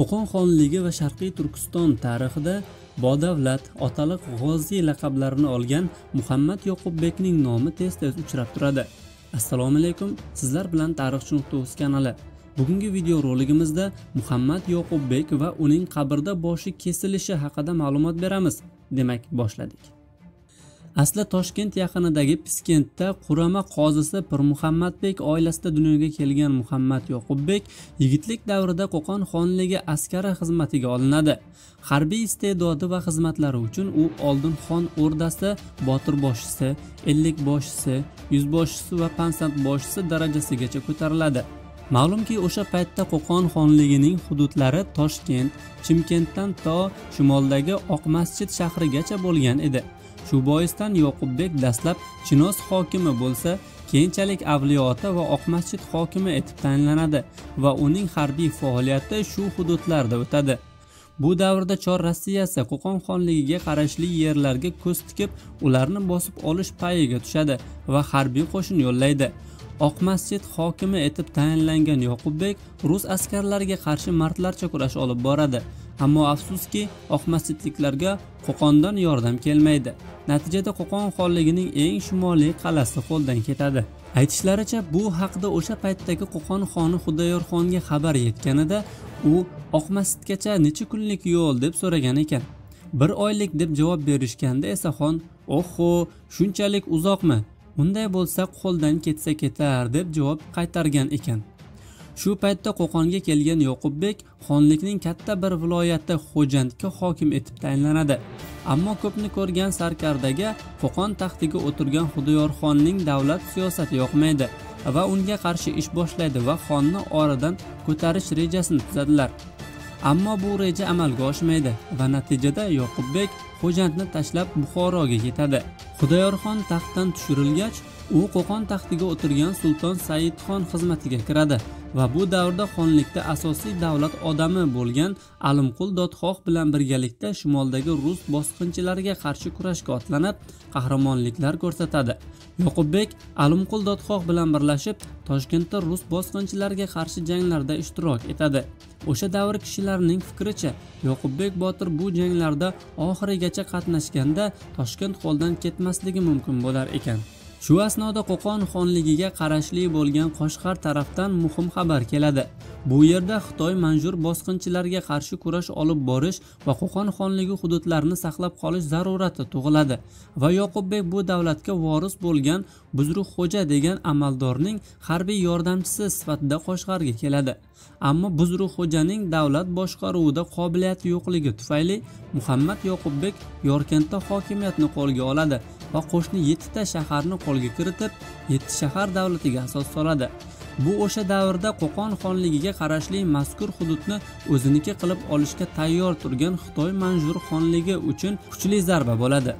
qo'qon xonligi va sharqiy turkiston tarixida bodavlat otaliq g'oziy laqablarini olgan muhammad yoqubbekning nomi tez tez uchrab turadi. Assalomu alaykum sizlar bilan tarixchi nuqta uz kanali. Bugungi video roligimizda muhammad yoqubbek va uning qabrda boshi kesilishi haqida ma'lumot beramiz. Demak boshladik. Asli toshkent yaqinidagi piskentda qurama qozisi pirmuhammadbek oilasida dunyoga kelgan muhammad yoqubbek yigitlik davrida qo'qon xonligi askari xizmatiga olinadi. Harbiy iste'dodi va xizmatlari uchun u oldin xon o'rdasi botirboshisi ellikboshisi yuzboshisi va pansandboshisi darajasigacha ko'tariladi. Ma'lumki o'sha paytda qo'qon xonligining hududlari toshkent chimkentdan to shimoldagi oqmasjid shahrigacha bo'lgan edi. Shu boisdan yoqubbek dastlab chinoz hokimi bo'lsa keyinchalik avliyoota va oqmasjid hokimi etib tayinlanadi va uning harbiy faoliyati shu hududlarda o'tadi. Bu davrda chor rossiyasi qo'qon xonligiga qarashli yerlarga ko'z tikib ularni bosib olish payiga tushadi va harbiy qo'shin yo'llaydi. Oqmasjid hokimi etib tayinlangan yoqubbek rus askarlariga qarshi mardlarcha kurash olib boradi. Ammo afsuski oqmasjidliklarga qo'qondan yordam kelmaydi. Natijada qo'qon xonligining eng shimoliy qal'asi qo'ldan ketadi. Aytishlaricha bu haqda o'sha paytdagi qo'qon xoni xudoyorxonga xabar yetganida u oqmasjidgacha necha kunlik yo'l deb so'ragan ekan. Bir oylik deb javob berishganda esa xon oho shunchalik uzoqmi? Unday bo'lsa qo'ldan ketsa ketar deb javob qaytargan ekan. Shu paytda qo'qonga kelgan yoqubbek xonlikning katta bir viloyati xo'jandga hokim etib tayinlanadi. Ammo ko'pni ko'rgan sarkardaga qo'qon taxtiga o'tirgan xudoyorxonning davlat siyosati yoqmaydi va unga qarshi ish boshlaydi va xonni oradan ko'tarish rejasini tuzadilar. Ammo bu reja amalga oshmaydi va natijada yoqubbek xo'jandni tashlab buxoroga ketadi xudoyorxon taxtdan tushirilgach u qo'qon taxtiga o'tirgan sulton saidxon xizmatiga kiradi va bu davrda xonlikda asosiy davlat odami bo'lgan alimqul dodxoh bilan birgalikda shimoldagi rus bosqinchilariga qarshi kurashga otlanib qahramonliklar ko'rsatadi. Yoqubbek alimqul dodxoh bilan birlashib toshkentda rus bosqinchilariga qarshi janglarda ishtirok etadi. O'sha davr kishilarining fikricha yoqubbek botir bu janglarda oxirigacha qatnashganda toshkent qo'ldan ketmasligi mumkin bo'lar ekan. Shu asnoda qo'qon xonligiga qarashli bo'lgan qo'shqar tarafdan muhim xabar keladi. Bu yerda xitoy manjur bosqinchilarga qarshi kurash olib borish va qo'qon xonligi hududlarini saqlab qolish zarurati tug'iladi va yoqubbek bu davlatga voris bo'lgan buzruqxo'ja degan amaldorning harbiy yordamchisi sifatida qo'shqarga keladi. Ammo buzruqxo'janing davlat boshqaruvida qobiliyati yo'qligi tufayli muhammad yoqubbek yorkentda hokimiyatni qo'lga oladi va qo'shni yettita shaharni qo'lga kiritib yetti shahar davlatiga asos soladi. Bu o'sha davrda qo'qon xonligiga qarashli mazkur hududni o'ziniki qilib olishga tayyor turgan xitoy manjur xonligi uchun kuchli zarba bo'ladi.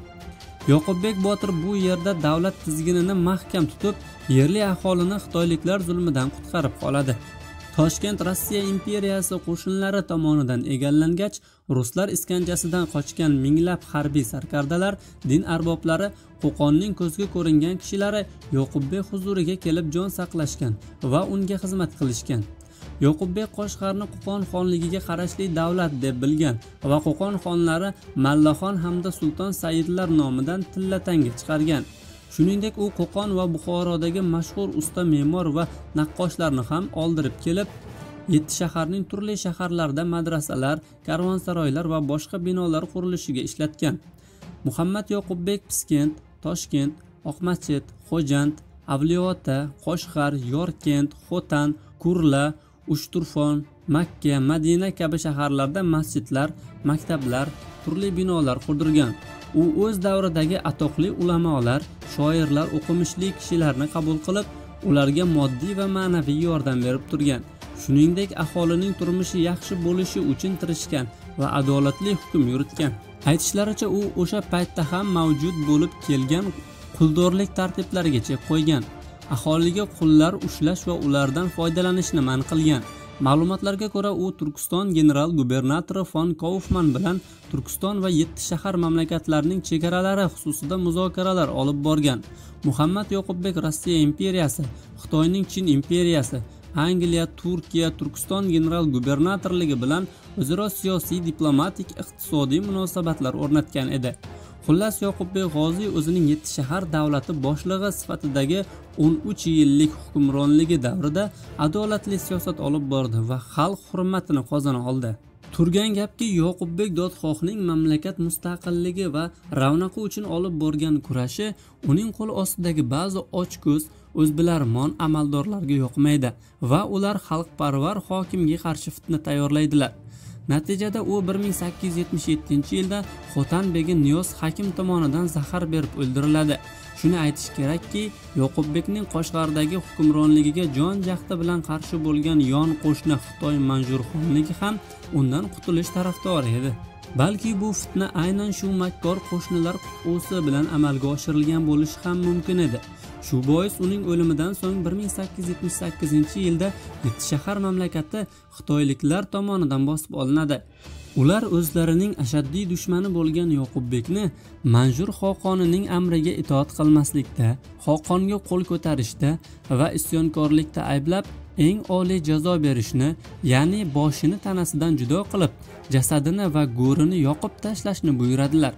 Yoqubbek botir bu yerda davlat tizginini mahkam tutib yerli aholini xitoyliklar zulmidan qutqarib qoladi. Toshkent rossiya imperiyasi qo'shinlari tomonidan egallangach ruslar iskanjasidan qochgan minglab harbiy sarkardalar din arboblari qo'qonning ko'zga ko'ringan kishilari yoqubbek huzuriga kelib jon saqlashgan va unga xizmat qilishgan. Yoqubbek qo'shqarni qo'qon xonligiga qarashli davlat deb bilgan va qo'qon xonlari mallaxon hamda sulton saidlar nomidan tilla tanga chiqargan. Shuningdek u qo'qon va buxorodagi mashhur usta me'mor va naqqoshlarni ham oldirib kelib yetti shaharning turli shaharlarida madrasalar karvonsaroylar va boshqa binolar qurilishiga ishlatgan. Muhammad yoqubbek piskent toshkent oqmachit xo'jand avliyoota qo'shg'ar yorkent xo'tan kurla uchturfon makka madina kabi shaharlarda masjidlar maktablar turli binolar qurdirgan. U o'z davridagi atoqli ulamolar shoirlar o'qimishli kishilarni qabul qilib ularga moddiy va ma'naviy yordam berib turgan. Shuningdek aholining turmushi yaxshi bo'lishi uchun tirishgan va adolatli hukm yuritgan. Aytishlaricha u o'sha paytda ham mavjud bo'lib kelgan quldorlik tartiblariga chek qo'ygan. Aholiga qullar ushlash va ulardan foydalanishni man qilgan. Ma'lumotlarga ko'ra u turkiston general gubernatori fon kaufman bilan turkiston va yetti shahar mamlakatlarining chegaralari xususida muzokaralar olib borgan. Muhammad yoqubbek rossiya imperiyasi xitoyning chin imperiyasi angliya turkiya turkiston general gubernatorligi bilan o'zaro siyosiy diplomatik iqtisodiy munosabatlar o'rnatgan edi. Xullas yoqubbek g'oziy o'zining yetti shahar davlati boshlig'i sifatidagi o'n uch yillik hukmronligi davrida adolatli siyosat olib bordi va xalq hurmatini qozona oldi. Turgan gapki yoqubbek dodxohning mamlakat mustaqilligi va ravnaqi uchun olib borgan kurashi uning qo'l ostidagi ba'zi ochko'z o'zbilarmon amaldorlarga yoqmaydi va ular xalqparvar hokimga qarshi fitna tayyorlaydilar. Natijada u 1877 yilda xotan begi niyoz hakim tomonidan zahar berib o'ldiriladi. Shuni aytish kerakki yoqubbekning qo'shg'ardagi hukmronligiga jon jahdi bilan qarshi bo'lgan yon qo'shni xitoy manjurxonligi ham undan qutulish tarafdori edi. Balki bu fitna aynan shu makkor qo'shnilar o'si bilan amalga oshirilgan bo'lishi ham mumkin edi. Shu bois uning o'limidan so'ng 1878 yilda yetti shahar mamlakati xitoyliklar tomonidan bosib olinadi. Ular o'zlarining ashaddiy dushmani bo'lgan yoqubbekni manjur xoqonining amriga itoat qilmaslikda xoqonga qo'l ko'tarishda va isyonkorlikda ayblab eng oliy jazo berishni ya'ni boshini tanasidan judo qilib jasadini va go'rini yoqib tashlashni buyuradilar.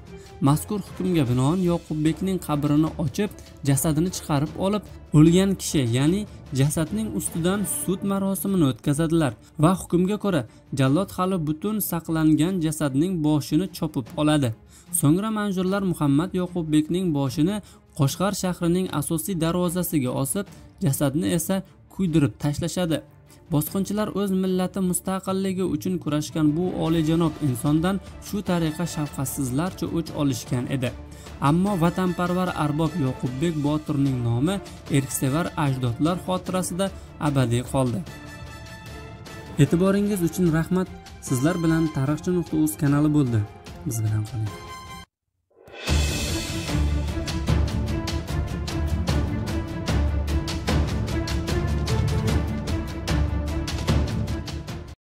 Mazkur hukmga binoan yoqubbekning qabrini ochib jasadini chiqarib olib o'lgan kishi ya'ni jasadning ustidan sud marosimini o'tkazadilar va hukmga ko'ra jallod hali butun saqlangan jasadning boshini chopib oladi. So'ngra manjurlar muhammad yoqubbekning boshini qo'shg'ar shahrining asosiy darvozasiga osib jasadni esa kuydirib tashlashadi. Bosqinchilar o'z millati mustaqilligi uchun kurashgan bu oliyjanob insondan shu tariqa shafqatsizlarcha o'ch olishgan edi. Ammo vatanparvar arbob yoqubbek botirning nomi erksevar ajdodlar xotirasida abadiy qoldi. E'tiboringiz uchun rahmat. Sizlar bilan tarixchi nuqta uz kanali bo'ldi. Biz bilan qoling.